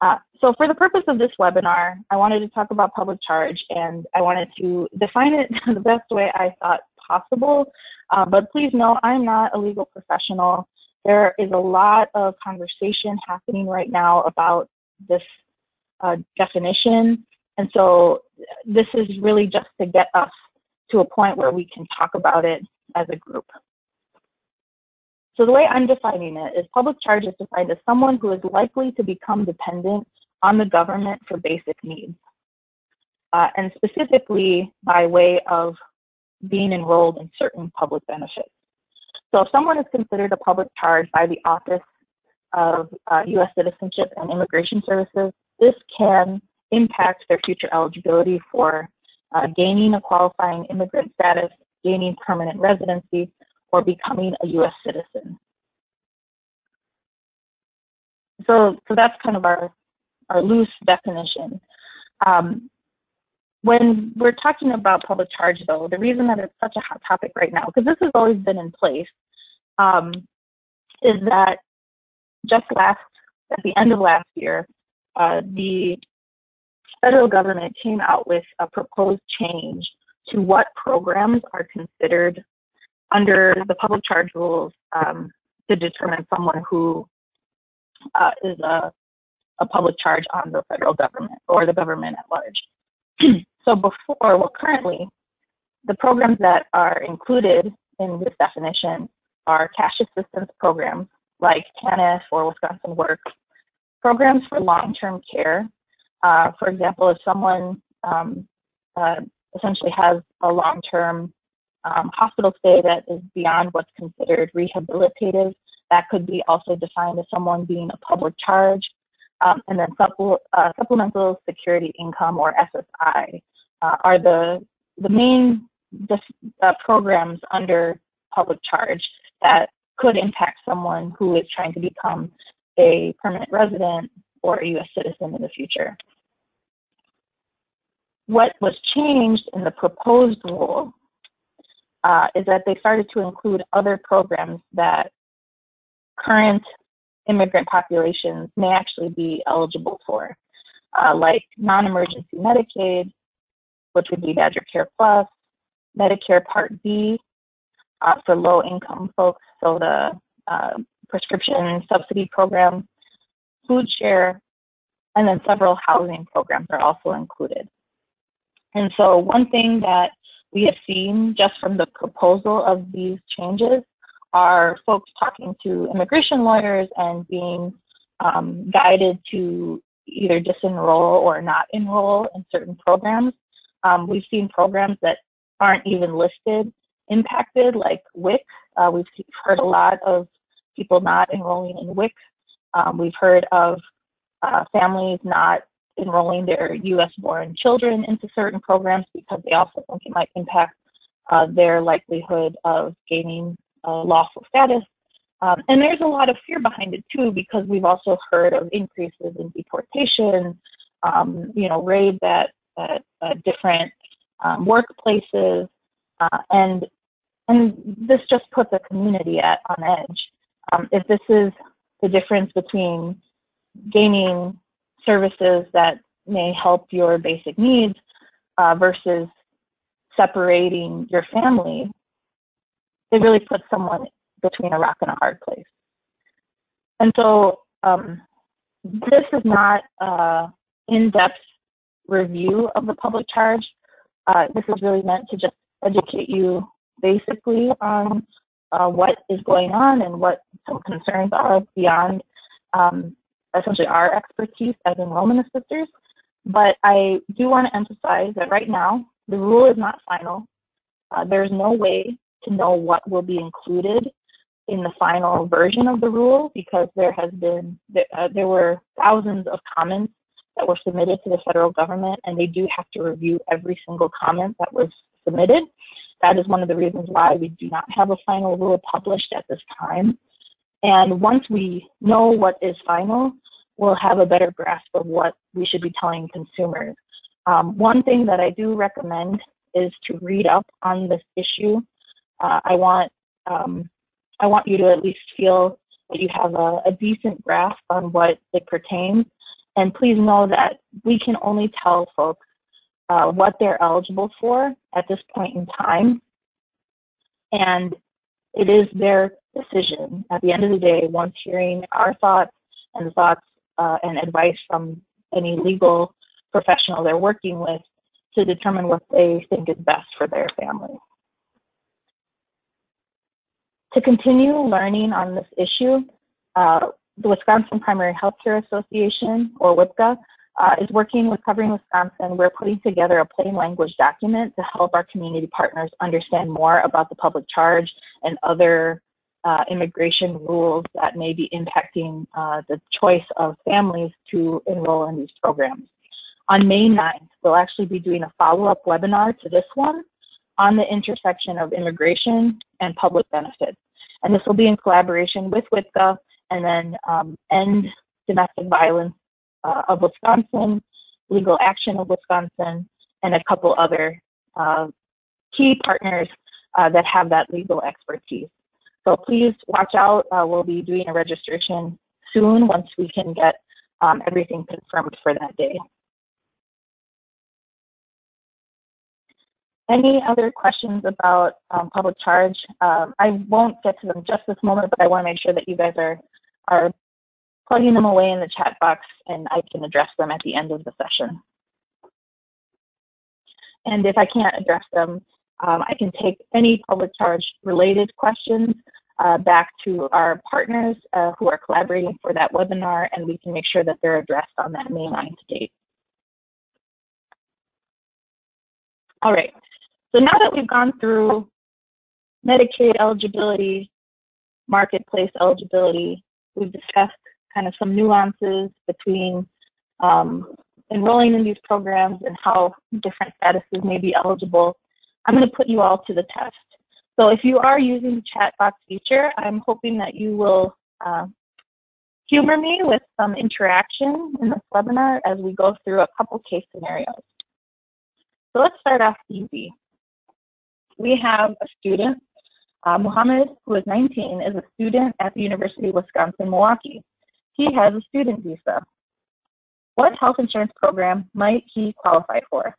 Uh, so for the purpose of this webinar, I wanted to talk about public charge and I wanted to define it the best way I thought possible. Uh, but please know I'm not a legal professional. There is a lot of conversation happening right now about this uh, definition. And so this is really just to get us to a point where we can talk about it as a group. So the way I'm defining it is public charge is defined as someone who is likely to become dependent on the government for basic needs, uh, and specifically by way of being enrolled in certain public benefits. So if someone is considered a public charge by the Office of uh, U.S. Citizenship and Immigration Services, this can impact their future eligibility for uh, gaining a qualifying immigrant status, gaining permanent residency, or becoming a U.S. citizen. So, so that's kind of our, our loose definition. Um, when we're talking about public charge, though, the reason that it's such a hot topic right now, because this has always been in place, um, is that just last, at the end of last year, uh, the federal government came out with a proposed change to what programs are considered under the public charge rules um, to determine someone who uh, is a, a public charge on the federal government or the government at large. so before, well, currently, the programs that are included in this definition are cash assistance programs like TANF or Wisconsin Work, programs for long-term care. Uh, for example, if someone um, uh, essentially has a long-term um, hospital stay that is beyond what's considered rehabilitative, that could be also defined as someone being a public charge. Um, and then supple, uh, supplemental security income or SSI uh, are the the main uh, programs under public charge that could impact someone who is trying to become a permanent resident or a U.S. citizen in the future. What was changed in the proposed rule uh, is that they started to include other programs that current immigrant populations may actually be eligible for, uh, like non-emergency Medicaid, which would be BadgerCare Plus, Medicare Part B uh, for low-income folks, so the uh, prescription subsidy program, food share, and then several housing programs are also included. And so one thing that we have seen just from the proposal of these changes are folks talking to immigration lawyers and being um, guided to either disenroll or not enroll in certain programs. Um, we've seen programs that aren't even listed impacted, like WIC. Uh, we've heard a lot of people not enrolling in WIC. Um, we've heard of uh, families not enrolling their US born children into certain programs because they also think it might impact uh, their likelihood of gaining lawful status. Um, and there's a lot of fear behind it too because we've also heard of increases in deportation, um, you know, raids at, at different um, workplaces, uh, and and this just puts a community at on edge. Um, if this is the difference between gaining services that may help your basic needs uh, versus separating your family, it really puts someone between a rock and a hard place. And so um, this is not an in-depth review of the public charge. Uh, this is really meant to just educate you basically on uh, what is going on and what some concerns are beyond um, essentially our expertise as enrollment assisters. But I do want to emphasize that right now, the rule is not final. Uh, there's no way to know what will be included in the final version of the rule because there has been, uh, there were thousands of comments that were submitted to the federal government and they do have to review every single comment that was submitted. That is one of the reasons why we do not have a final rule published at this time. And once we know what is final, we'll have a better grasp of what we should be telling consumers. Um, one thing that I do recommend is to read up on this issue. Uh, I want um, I want you to at least feel that you have a, a decent grasp on what it pertains. And please know that we can only tell folks uh, what they're eligible for at this point in time. And it is their decision at the end of the day, once hearing our thoughts and thoughts uh, and advice from any legal professional they're working with to determine what they think is best for their family. To continue learning on this issue, uh, the Wisconsin Primary Healthcare Association, or WIPCA, uh, is working with Covering Wisconsin. We're putting together a plain language document to help our community partners understand more about the public charge and other uh, immigration rules that may be impacting uh, the choice of families to enroll in these programs. On May 9th, we'll actually be doing a follow-up webinar to this one on the intersection of immigration and public benefits. And this will be in collaboration with WIPCA and then um, End Domestic Violence uh, of Wisconsin, Legal Action of Wisconsin, and a couple other uh, key partners uh, that have that legal expertise. So please watch out. Uh, we'll be doing a registration soon once we can get um, everything confirmed for that day. Any other questions about um, public charge? Um, I won't get to them just this moment, but I want to make sure that you guys are, are plugging them away in the chat box and I can address them at the end of the session. And if I can't address them, um, I can take any public charge related questions uh, back to our partners uh, who are collaborating for that webinar and we can make sure that they're addressed on that May 9th date. All right, so now that we've gone through Medicaid eligibility, marketplace eligibility, we've discussed kind of some nuances between um, enrolling in these programs and how different statuses may be eligible. I'm going to put you all to the test. So if you are using the chat box feature, I'm hoping that you will uh, humor me with some interaction in this webinar as we go through a couple case scenarios. So let's start off easy we have a student, uh, Muhammad, who is 19, is a student at the University of Wisconsin-Milwaukee. He has a student visa. What health insurance program might he qualify for?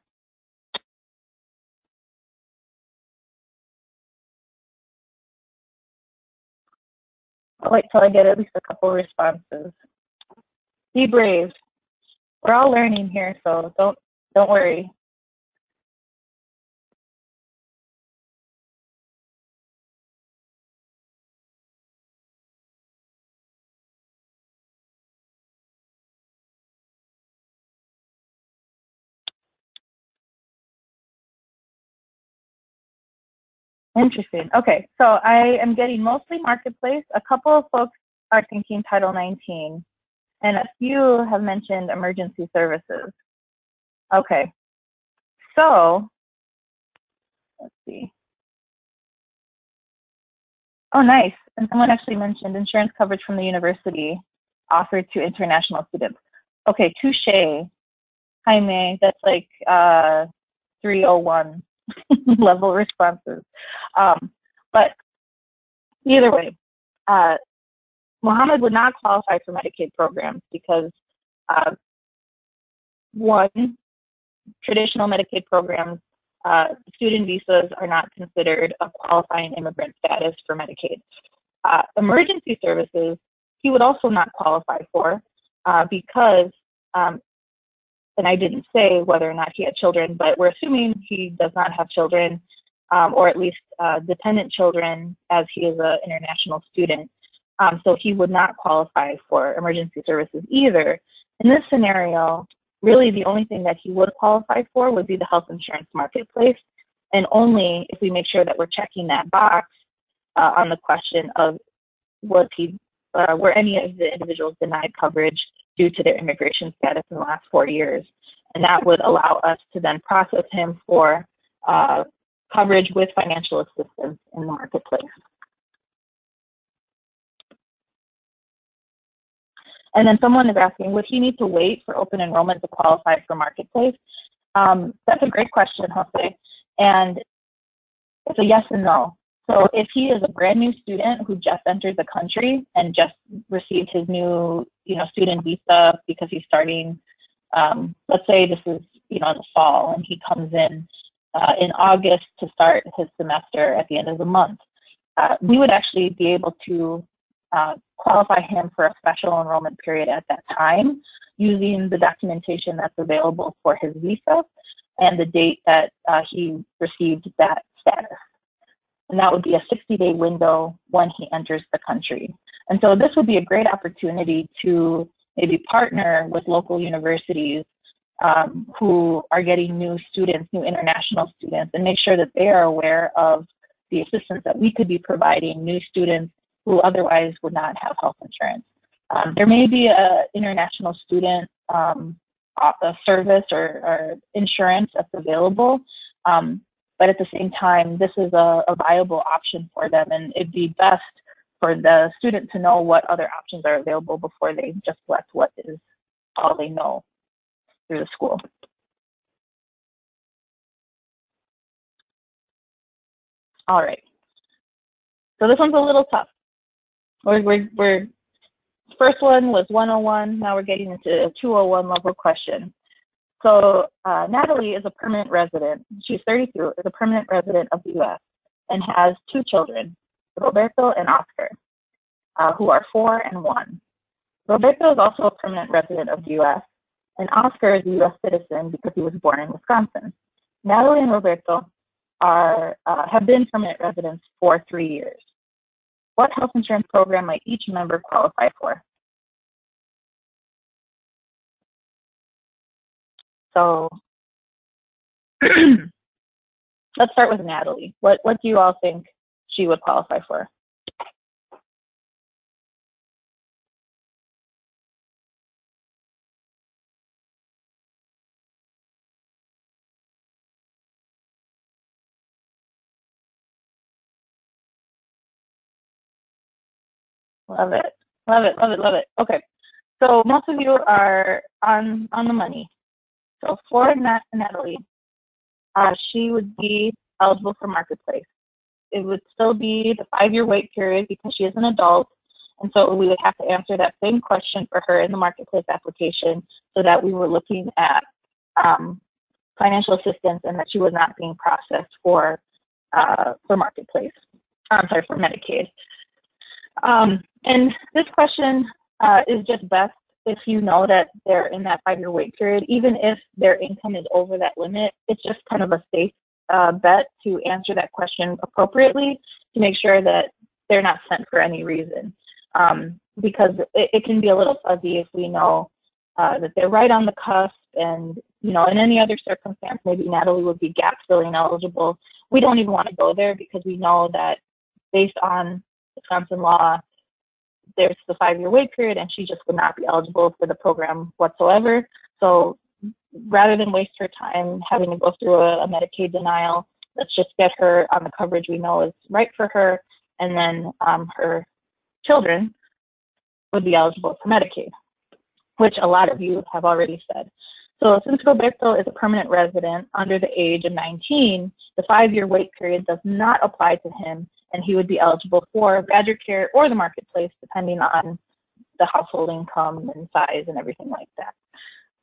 I'll wait till I get at least a couple responses. Be brave. We're all learning here, so don't don't worry. Interesting. Okay, so I am getting mostly marketplace. A couple of folks are thinking Title 19, and a few have mentioned emergency services. Okay, so let's see. Oh, nice. And someone actually mentioned insurance coverage from the university offered to international students. Okay, touche. Jaime, that's like uh, 301 level responses. Um, but either way, uh, Muhammad would not qualify for Medicaid programs because uh, one, traditional Medicaid programs, uh, student visas are not considered a qualifying immigrant status for Medicaid. Uh, emergency services, he would also not qualify for uh, because um, and I didn't say whether or not he had children, but we're assuming he does not have children, um, or at least uh, dependent children, as he is an international student. Um, so he would not qualify for emergency services either. In this scenario, really the only thing that he would qualify for would be the health insurance marketplace, and only if we make sure that we're checking that box uh, on the question of was he, uh, were any of the individuals denied coverage due to their immigration status in the last four years. And that would allow us to then process him for uh, coverage with financial assistance in the marketplace. And then someone is asking, would he need to wait for open enrollment to qualify for marketplace? Um, that's a great question, Jose. And it's a yes and no. So if he is a brand new student who just entered the country and just received his new, you know, student visa because he's starting, um, let's say this is, you know, in the fall and he comes in uh, in August to start his semester at the end of the month, uh, we would actually be able to uh, qualify him for a special enrollment period at that time using the documentation that's available for his visa and the date that uh, he received that status. And that would be a 60 day window when he enters the country. And so this would be a great opportunity to maybe partner with local universities um, who are getting new students, new international students, and make sure that they are aware of the assistance that we could be providing new students who otherwise would not have health insurance. Um, there may be an international student um, service or, or, insurance that's available, um, but at the same time, this is a, a, viable option for them, and it'd be best for the student to know what other options are available before they just select what is all they know through the school. All right. So this one's a little tough. We're, we're, we're first one was 101. Now we're getting into a 201 level question. So uh, Natalie is a permanent resident. She's 32, is a permanent resident of the U.S. and has two children, Roberto and Oscar, uh, who are four and one. Roberto is also a permanent resident of the U.S. and Oscar is a U.S. citizen because he was born in Wisconsin. Natalie and Roberto are uh, have been permanent residents for three years. What health insurance program might each member qualify for? So let's start with Natalie. What what do you all think she would qualify for? Love it. Love it. Love it. Love it. Okay. So most of you are on on the money. So for Natalie, uh, she would be eligible for marketplace. It would still be the five-year wait period because she is an adult, and so we would have to answer that same question for her in the marketplace application, so that we were looking at um, financial assistance and that she was not being processed for uh, for marketplace. I'm sorry for Medicaid. Um, and this question uh, is just best if you know that they're in that five year wait period, even if their income is over that limit, it's just kind of a safe uh, bet to answer that question appropriately to make sure that they're not sent for any reason. Um, because it, it, can be a little fuzzy if we know uh, that they're right on the cusp and, you know, in any other circumstance, maybe Natalie would be gap filling eligible. We don't even want to go there because we know that based on Wisconsin law, there's the five year wait period and she just would not be eligible for the program whatsoever. So rather than waste her time having to go through a, a Medicaid denial, let's just get her on the coverage we know is right for her, and then um, her children would be eligible for Medicaid, which a lot of you have already said. So since Roberto is a permanent resident under the age of 19, the five-year wait period does not apply to him and he would be eligible for BadgerCare or the marketplace, depending on the household income and size and everything like that.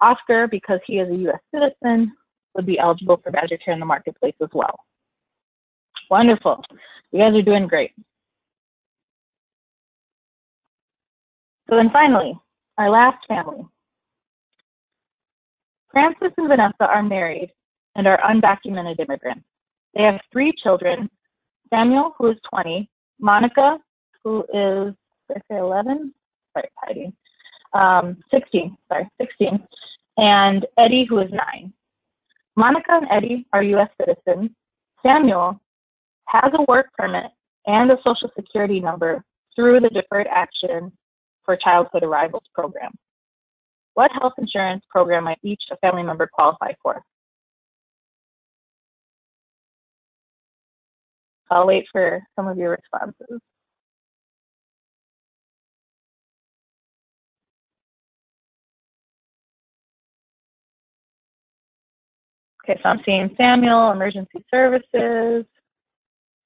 Oscar, because he is a U.S. citizen, would be eligible for BadgerCare in the marketplace as well. Wonderful. You guys are doing great. So then finally, our last family. Francis and Vanessa are married and are undocumented immigrants. They have three children Samuel, who is 20, Monica, who is, I say 11? Sorry. Um, 16, sorry, 16, and Eddie, who is 9. Monica and Eddie are U.S. citizens. Samuel has a work permit and a social security number through the Deferred Action for Childhood Arrivals program. What health insurance program might each family member qualify for? I'll wait for some of your responses. Okay, so I'm seeing Samuel, emergency services.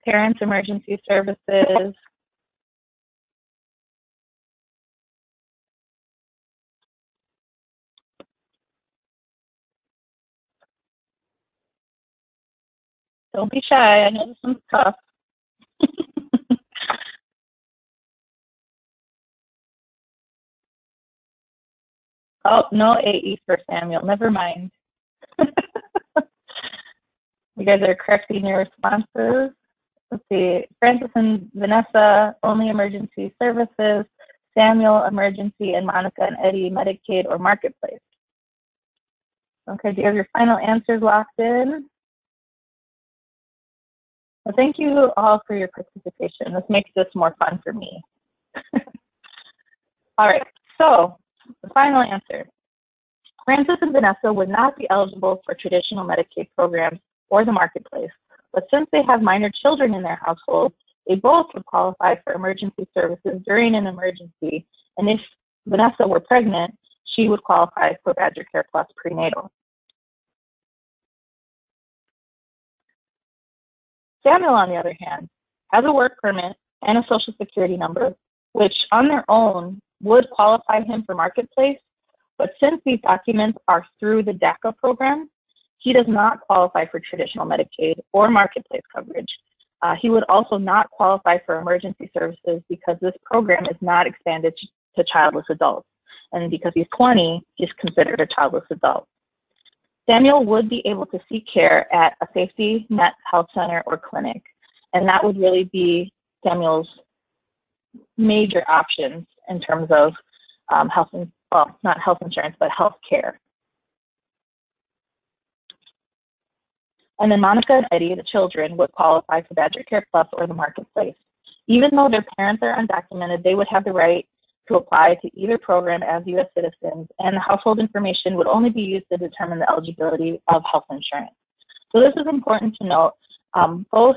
Parents Emergency Services, Don't be shy. I know this one's tough. oh, no AE for Samuel. Never mind. you guys are correcting your responses. Let's see. Francis and Vanessa, only emergency services. Samuel, emergency, and Monica and Eddie, Medicaid or marketplace. Okay, do you have your final answers locked in? Well, thank you all for your participation. This makes this more fun for me. all right, so the final answer. Francis and Vanessa would not be eligible for traditional Medicaid programs or the marketplace, but since they have minor children in their household, they both would qualify for emergency services during an emergency, and if Vanessa were pregnant, she would qualify for BadgerCare Plus prenatal. Samuel, on the other hand, has a work permit and a social security number, which on their own would qualify him for marketplace. But since these documents are through the DACA program, he does not qualify for traditional Medicaid or marketplace coverage. Uh, he would also not qualify for emergency services because this program is not expanded to childless adults. And because he's 20, he's considered a childless adult. Samuel would be able to seek care at a safety net health center or clinic. And that would really be Samuel's major options in terms of um, health, and, well, not health insurance, but health care. And then Monica and Eddie, the children, would qualify for BadgerCare Plus or the Marketplace. Even though their parents are undocumented, they would have the right to apply to either program as U.S. citizens, and the household information would only be used to determine the eligibility of health insurance. So this is important to note. Um, both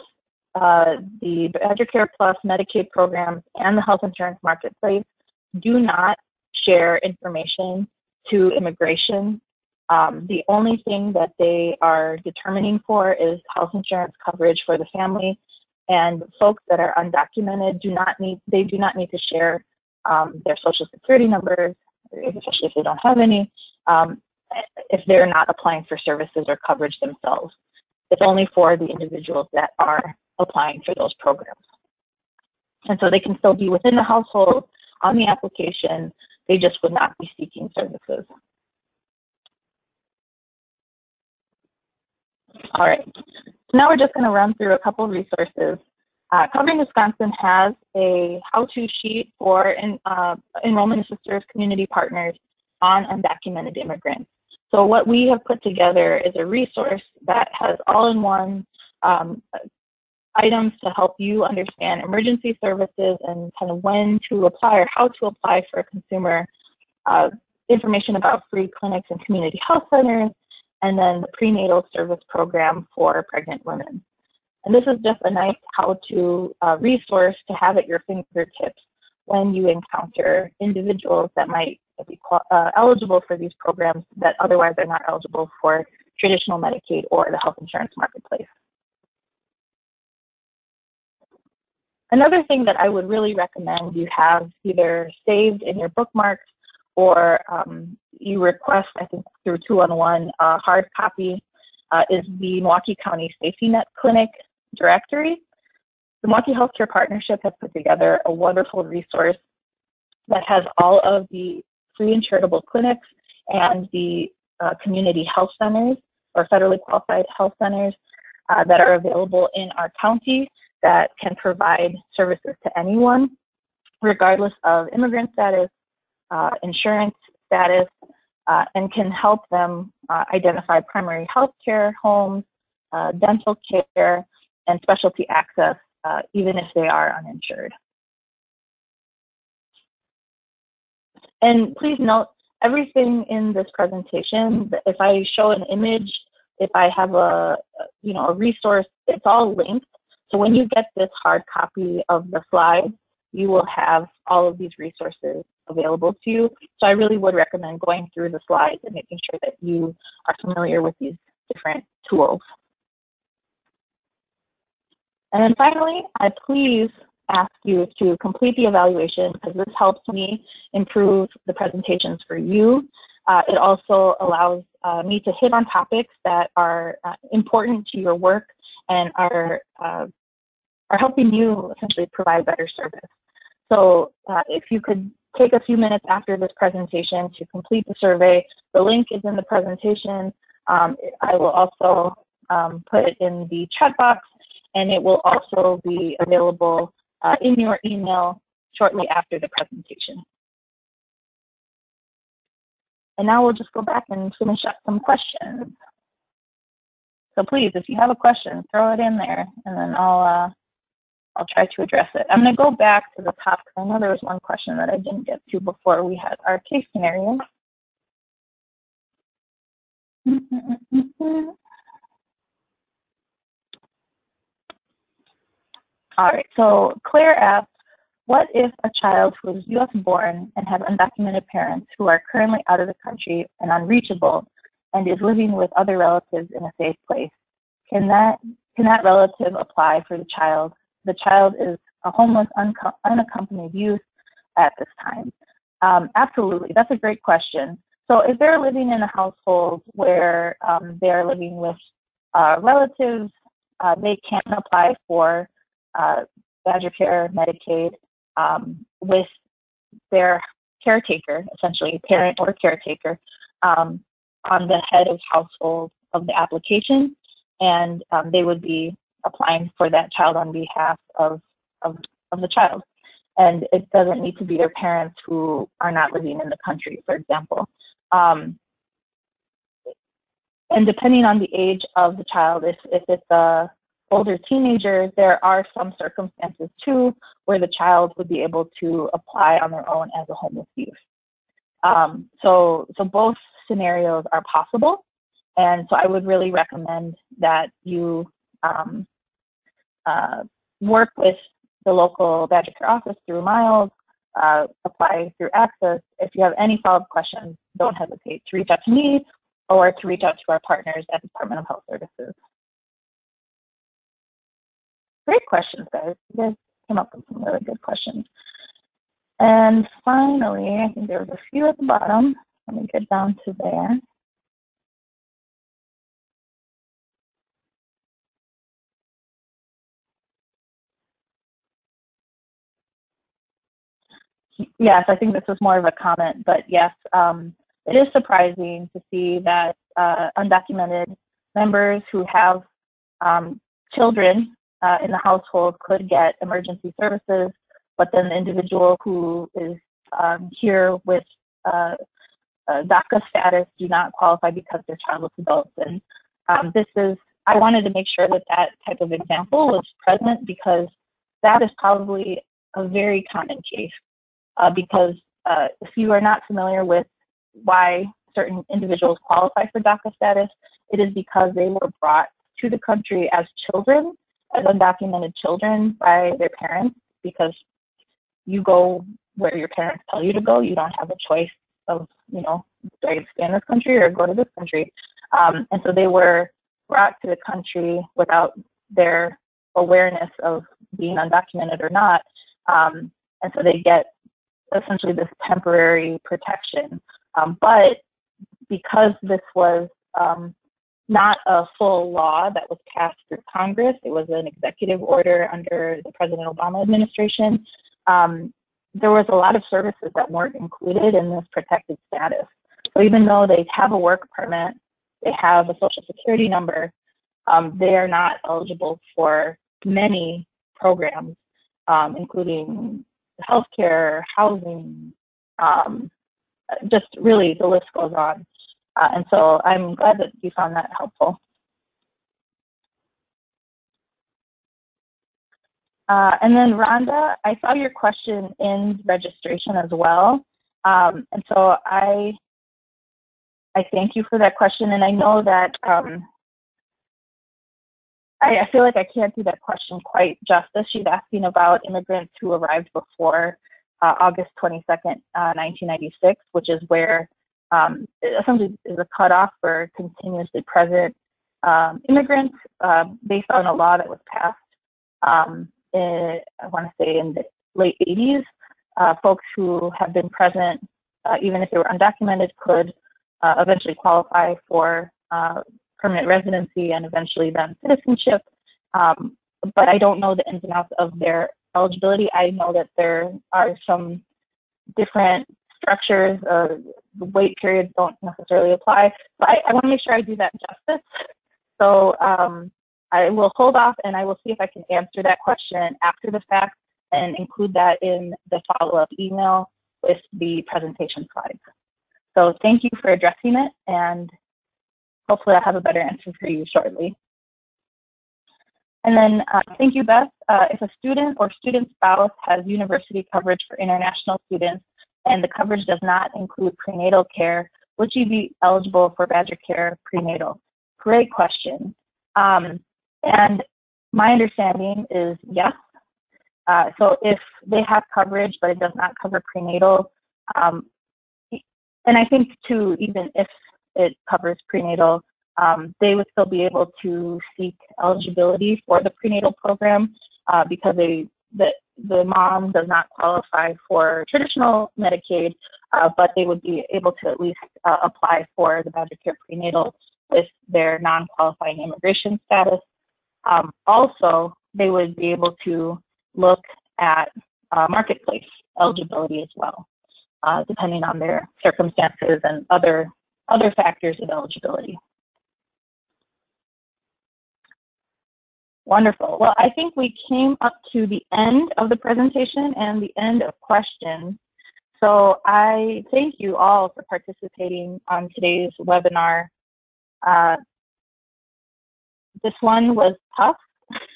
uh, the BadgerCare Plus Medicaid programs and the health insurance marketplace do not share information to immigration. Um, the only thing that they are determining for is health insurance coverage for the family, and folks that are undocumented do not need they do not need to share um, their social security numbers, especially if they don't have any, um, if they're not applying for services or coverage themselves. It's only for the individuals that are applying for those programs. And so they can still be within the household on the application, they just would not be seeking services. All right, so now we're just gonna run through a couple resources uh, Covering Wisconsin has a how-to sheet for in, uh, enrollment community partners on undocumented immigrants. So what we have put together is a resource that has all-in-one um, items to help you understand emergency services and kind of when to apply or how to apply for a consumer, uh, information about free clinics and community health centers, and then the prenatal service program for pregnant women. And this is just a nice how-to uh, resource to have at your fingertips when you encounter individuals that might be uh, eligible for these programs that otherwise are not eligible for traditional Medicaid or the health insurance marketplace. Another thing that I would really recommend you have either saved in your bookmarks or um, you request, I think through 211, a hard copy uh, is the Milwaukee County Safety Net Clinic directory. The Milwaukee Healthcare Partnership has put together a wonderful resource that has all of the free and charitable clinics and the uh, community health centers or federally qualified health centers uh, that are available in our county that can provide services to anyone, regardless of immigrant status, uh, insurance status, uh, and can help them uh, identify primary health care homes, uh, dental care, and specialty access, uh, even if they are uninsured. And please note, everything in this presentation, if I show an image, if I have a, you know, a resource, it's all linked. So when you get this hard copy of the slides, you will have all of these resources available to you. So I really would recommend going through the slides and making sure that you are familiar with these different tools. And then finally, I please ask you to complete the evaluation because this helps me improve the presentations for you. Uh, it also allows uh, me to hit on topics that are uh, important to your work and are, uh, are helping you essentially provide better service. So uh, if you could take a few minutes after this presentation to complete the survey, the link is in the presentation. Um, I will also um, put it in the chat box and it will also be available uh, in your email shortly after the presentation. And now we'll just go back and finish up some questions. So please, if you have a question, throw it in there and then I'll, uh, I'll try to address it. I'm gonna go back to the top because I know there was one question that I didn't get to before we had our case scenario. All right, so Claire asks, what if a child who is US born and has undocumented parents who are currently out of the country and unreachable and is living with other relatives in a safe place? Can that, can that relative apply for the child? The child is a homeless, unaccompanied youth at this time. Um, absolutely, that's a great question. So if they're living in a household where um, they're living with uh, relatives, uh, they can apply for uh, BadgerCare, Medicaid, um, with their caretaker, essentially parent or caretaker, um, on the head of household of the application, and um, they would be applying for that child on behalf of, of, of the child. And it doesn't need to be their parents who are not living in the country, for example. Um, and depending on the age of the child, if, if it's a older teenagers, there are some circumstances too where the child would be able to apply on their own as a homeless youth. Um, so, so both scenarios are possible. And so I would really recommend that you um, uh, work with the local BadgerCare office through MilES, uh, apply through Access. If you have any follow-up questions, don't hesitate to reach out to me or to reach out to our partners at Department of Health Services. Great questions, guys. You guys came up with some really good questions. And finally, I think there was a few at the bottom. Let me get down to there. Yes, I think this was more of a comment, but yes, um, it is surprising to see that uh, undocumented members who have um, children uh, in the household could get emergency services, but then the individual who is um, here with uh, DACA status do not qualify because they're childless adults. And um, this is, I wanted to make sure that that type of example was present because that is probably a very common case. Uh, because uh, if you are not familiar with why certain individuals qualify for DACA status, it is because they were brought to the country as children as undocumented children by their parents because you go where your parents tell you to go. You don't have a choice of, you know, do I stay in this country or go to this country? Um, and so they were brought to the country without their awareness of being undocumented or not. Um, and so they get essentially this temporary protection. Um, but because this was um, not a full law that was passed through Congress. It was an executive order under the President Obama administration. Um, there was a lot of services that weren't included in this protected status. So even though they have a work permit, they have a social security number, um, they are not eligible for many programs, um, including healthcare, housing, um, just really the list goes on. Uh, and so I'm glad that you found that helpful. Uh, and then Rhonda, I saw your question in registration as well. Um, and so I, I thank you for that question. And I know that um, I, I, feel like I can't do that question quite justice. She's asking about immigrants who arrived before uh, August 22nd, uh, 1996, which is where um, essentially is a cutoff for continuously present um, immigrants uh, based on a law that was passed um, in, I want to say in the late 80s, uh, folks who have been present, uh, even if they were undocumented, could uh, eventually qualify for uh, permanent residency and eventually then citizenship. Um, but I don't know the ins and outs of their eligibility. I know that there are some different structures, wait periods don't necessarily apply. So I, I want to make sure I do that justice. So um, I will hold off and I will see if I can answer that question after the fact and include that in the follow-up email with the presentation slides. So thank you for addressing it and hopefully I'll have a better answer for you shortly. And then uh, thank you, Beth. Uh, if a student or student spouse has university coverage for international students and the coverage does not include prenatal care, would you be eligible for BadgerCare prenatal? Great question. Um, and my understanding is yes. Uh, so if they have coverage, but it does not cover prenatal, um, and I think too, even if it covers prenatal, um, they would still be able to seek eligibility for the prenatal program uh, because they the the mom does not qualify for traditional Medicaid, uh, but they would be able to at least uh, apply for the BadgerCare prenatal with their non-qualifying immigration status. Um, also, they would be able to look at uh, marketplace eligibility as well, uh, depending on their circumstances and other other factors of eligibility. Wonderful. Well, I think we came up to the end of the presentation and the end of questions. So I thank you all for participating on today's webinar. Uh, this one was tough,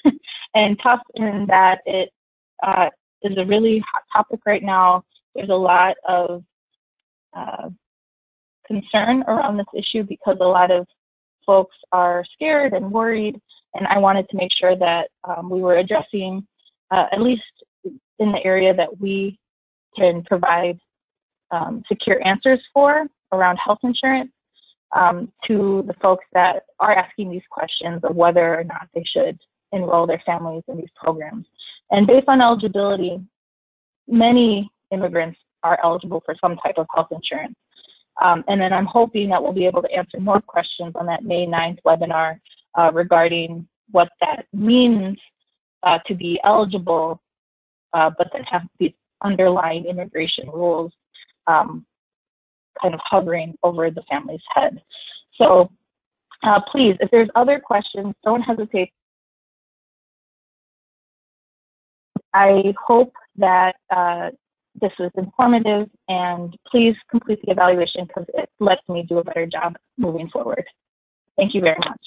and tough in that it uh, is a really hot topic right now. There's a lot of uh, concern around this issue because a lot of folks are scared and worried and I wanted to make sure that um, we were addressing, uh, at least in the area that we can provide um, secure answers for around health insurance um, to the folks that are asking these questions of whether or not they should enroll their families in these programs. And based on eligibility, many immigrants are eligible for some type of health insurance. Um, and then I'm hoping that we'll be able to answer more questions on that May 9th webinar uh, regarding what that means uh, to be eligible, uh, but then have these underlying immigration rules um, kind of hovering over the family's head. So uh, please, if there's other questions, don't hesitate. I hope that uh, this was informative and please complete the evaluation because it lets me do a better job moving forward. Thank you very much.